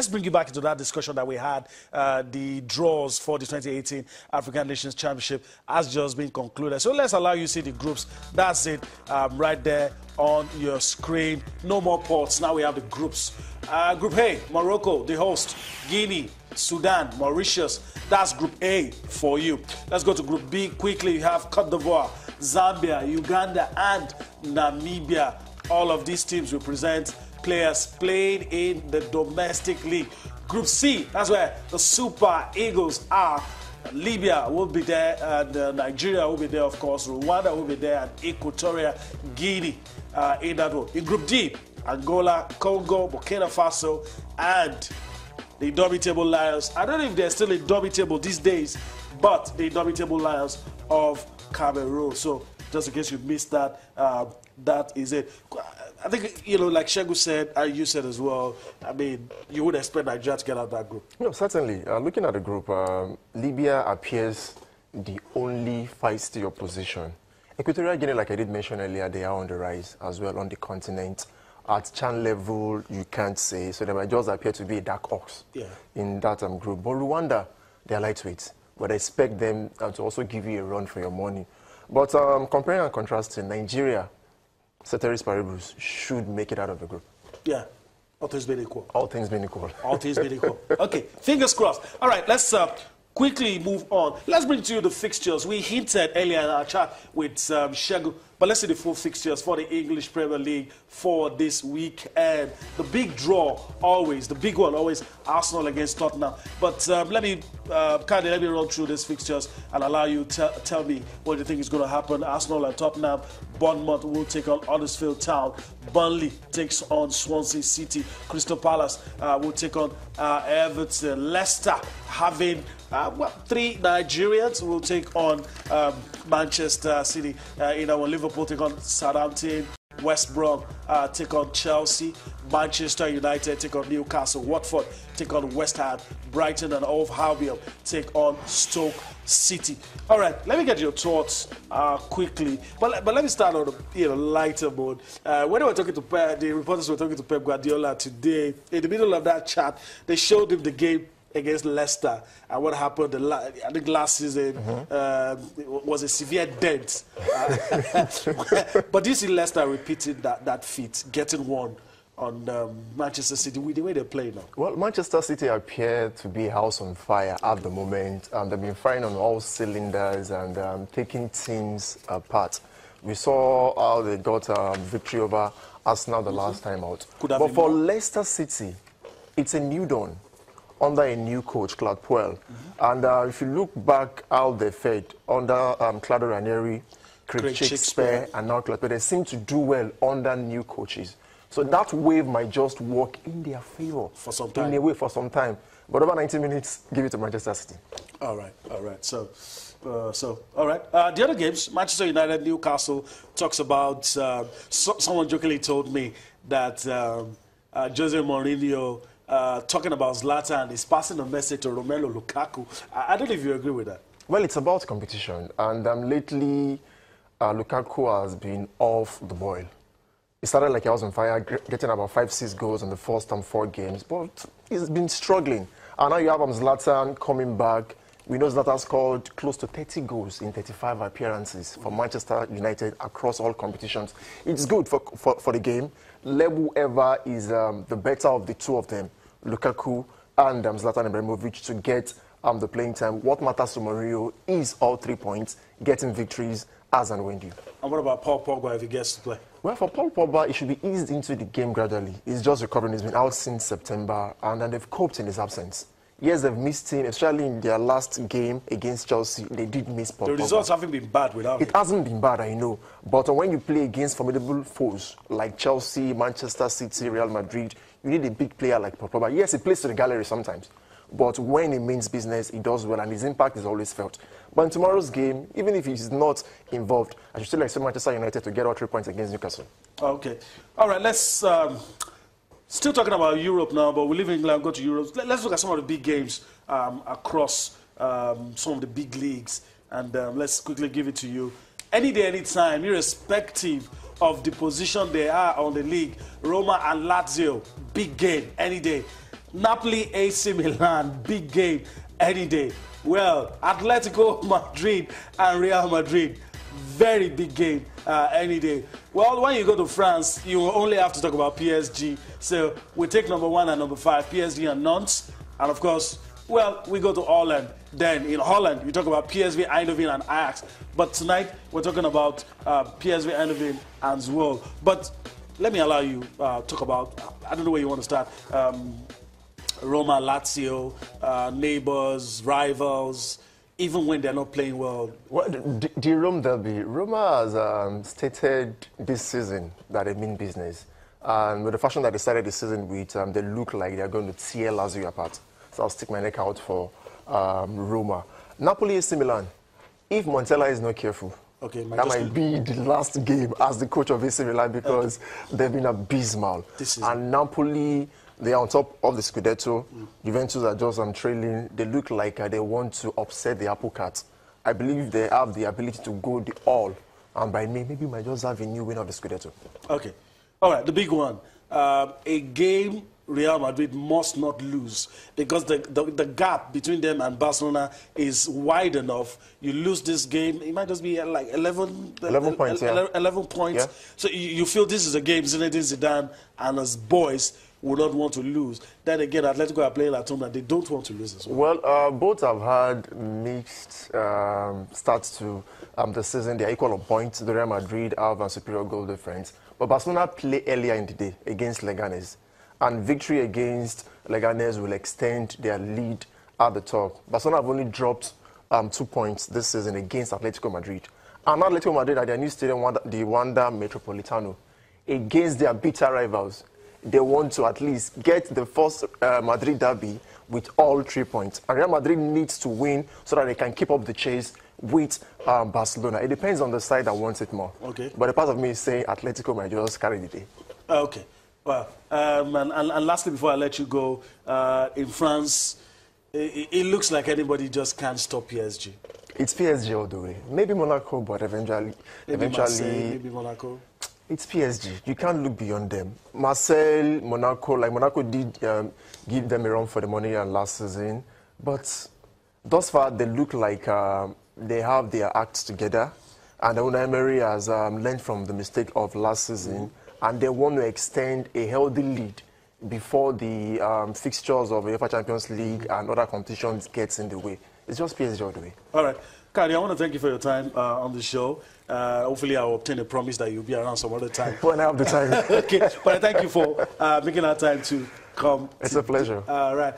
let's bring you back into that discussion that we had. Uh, the draws for the 2018 African Nations Championship has just been concluded. So let's allow you see the groups. That's it, um, right there on your screen. No more ports. Now we have the groups. Uh, group A, Morocco, the host. Guinea, Sudan, Mauritius. That's Group A for you. Let's go to Group B quickly. You have Cote d'Ivoire, Zambia, Uganda, and Namibia. All of these teams represent players playing in the domestic league. Group C, that's where the Super Eagles are. Libya will be there, and uh, Nigeria will be there, of course. Rwanda will be there, and Equatorial Guinea uh, in that one. In Group D, Angola, Congo, Burkina Faso, and the Indomitable Lions. I don't know if they're still Indomitable these days, but the Indomitable Lions of Cameroon. So, just in case you missed that, uh, that is it. I think, you know, like Shegu said, and you said as well, I mean, you would expect Nigeria to get out of that group. No, certainly. Uh, looking at the group, um, Libya appears the only feisty opposition. Equatorial Guinea, like I did mention earlier, they are on the rise as well on the continent. At CHAN level, you can't say. So they might just appear to be a dark horse Yeah. in that um, group. But Rwanda, they are lightweights. But I expect them uh, to also give you a run for your money. But um, comparing and contrasting, Nigeria, Ceteris Paribus should make it out of the group. Yeah, all things being equal. All things being equal. All things being equal. Okay, fingers crossed. All right, let's uh, quickly move on. Let's bring to you the fixtures. We hinted earlier in our chat with um, Shegu, but let's see the full fixtures for the English Premier League for this weekend. The big draw, always, the big one, always Arsenal against Tottenham. But um, let me, uh, kind of let me run through these fixtures and allow you to tell me what you think is going to happen. Arsenal and Tottenham, Bournemouth will take on Huddersfield Town. Burnley takes on Swansea City. Crystal Palace uh, will take on uh, Everton. Leicester having uh, well, three Nigerians will take on um, Manchester City. Uh, in our Liverpool take on Southampton. West Brom uh, take on Chelsea. Manchester United take on Newcastle. Watford take on West Ham. Brighton and Hove Albion take on Stoke City. All right, let me get your thoughts uh, quickly. But, but let me start on a you know, lighter mode. Uh, when they were talking to Pep, the reporters were talking to Pep Guardiola today, in the middle of that chat, they showed him the game against Leicester and what happened. The la- I think last season uh, was a severe dent. Uh, but do you see Leicester repeating that, that feat, getting one on um, Manchester City with the way they play now? Well, Manchester City appear to be house on fire at the moment. Um, they've been firing on all cylinders and um, taking teams apart. We saw how they got um, victory over Arsenal the last time out. But for more. Leicester City, it's a new dawn under a new coach, Claude Puel. Mm-hmm. And uh, if you look back how they fared under um, Claudio Ranieri, Craig, Craig Shakespeare, and now Claude, but they seem to do well under new coaches. So that wave might just work in their favor For some time. In a way, for some time. But over 90 minutes, give it to Manchester City. All right, all right. So, uh, so all right. Uh, the other games, Manchester United, Newcastle talks about. Um, so, someone jokingly told me that um, uh, Jose Mourinho uh, talking about Zlatan and is passing a message to Romelu Lukaku. I, I don't know if you agree with that. Well, it's about competition. And um, lately, uh, Lukaku has been off the boil. He started like he was on fire, getting about five, six goals in the first and four games, but he's been struggling. And now you have um, Zlatan coming back. We know Zlatan scored close to 30 goals in 35 appearances for Manchester United across all competitions. It's good for, for, for the game. Let whoever is um, the better of the two of them, Lukaku and um, Zlatan Ibrahimovic, to get um, the playing time. What matters to Mourinho is all three points, getting victories as and when due. And what about Paul Pogba if he gets to play? Well, for Paul Pogba, he should be eased into the game gradually. He's just recovering. He's been out since September, and then they've coped in his absence. Yes, they've missed him, especially in their last game against Chelsea. They did miss Paul The results haven't been bad without him. It hasn't been bad, I know. But when you play against formidable foes like Chelsea, Manchester City, Real Madrid, you need a big player like Paul Pogba. Yes, he plays to the gallery sometimes. But when he means business, he does well, and his impact is always felt. But in tomorrow's game, even if he's not involved, I should still expect Manchester United to get all three points against Newcastle. Okay. All right, let's. Um, still talking about Europe now, but we in England, go to Europe. Let, us look at some of the big games um, across um, some of the big leagues, and um, let's quickly give it to you. Any day, any time, irrespective of the position they are on the league, Roma and Lazio, big game, any day. Napoli AC Milan, big game any day. Well, Atletico Madrid and Real Madrid, very big game uh, any day. Well, when you go to France, you only have to talk about PSG. So we take number one and number five, PSG and Nantes. And of course, well, we go to Holland. Then in Holland, we talk about PSV Eindhoven and Ajax. But tonight, we're talking about uh, PSV Eindhoven and Zwolle. But let me allow you uh, talk about, I don't know where you want to start. Um, Roma, Lazio, uh, neighbors, rivals, even when they're not playing well. Well, the, the Rome derby, Roma has um, stated this season that they mean business. And with the fashion that they started the season with, um, they look like they're going to tear Lazio apart. So I'll stick my neck out for um, Roma. Napoli AC Milan. If Montella is not careful, Okay, that might be the last game as the coach of AC Milan because they've been abysmal. This is- and Napoli, they are on top of the Scudetto. Juventus are just um, trailing. They look like uh, they want to upset the apple cart. I believe they have the ability to go the all. And by me, maybe might just have a new winner of the Scudetto. Okay. All right, the big one. Um, a game Real Madrid must not lose because the, the, the gap between them and Barcelona is wide enough. You lose this game, it might just be uh, like 11, 11 points, yeah. 11 points. Yeah. So you, you feel this is a game Zinedine Zidane and his boys would not want to lose. Then again, Atletico are playing at home and they don't want to lose as well. Well, uh, both have had mixed um, starts to um, the season. They are equal on points. The Real Madrid have a superior goal difference. But Barcelona play earlier in the day against Leganes. And victory against Leganes will extend their lead at the top. Barcelona have only dropped um, two points this season against Atletico Madrid. And Atletico Madrid at their new stadium, the Wanda Metropolitano, against their bitter rivals. They want to at least get the first uh, Madrid derby with all three points. And Real Madrid needs to win so that they can keep up the chase with um, Barcelona. It depends on the side that wants it more. Okay. But a part of me is saying Atletico might just carry the day. Okay. Well, um, and, and, lastly, before I let you go, uh, in France, it, it looks like anybody just can't stop PSG. It's PSG all the way. Maybe Monaco, but eventually, Maybe Marseille, eventually, maybe Monaco. It's PSG. You can't look beyond them. Marseille, Monaco, like Monaco did um, give them a run for the money and last season, but thus far they look like um, they have their acts together. And Unai Emery has um, learned from the mistake of last season, and they want to extend a healthy lead before the um, fixtures of the UEFA Champions League and other competitions gets in the way. It's just PSG all the way. All right. Kadi, I want to thank you for your time uh, on the show. Uh, hopefully, I'll obtain a promise that you'll be around some other time. When I have the time, okay. But I thank you for uh, making our time to come. it's to- a pleasure. All right.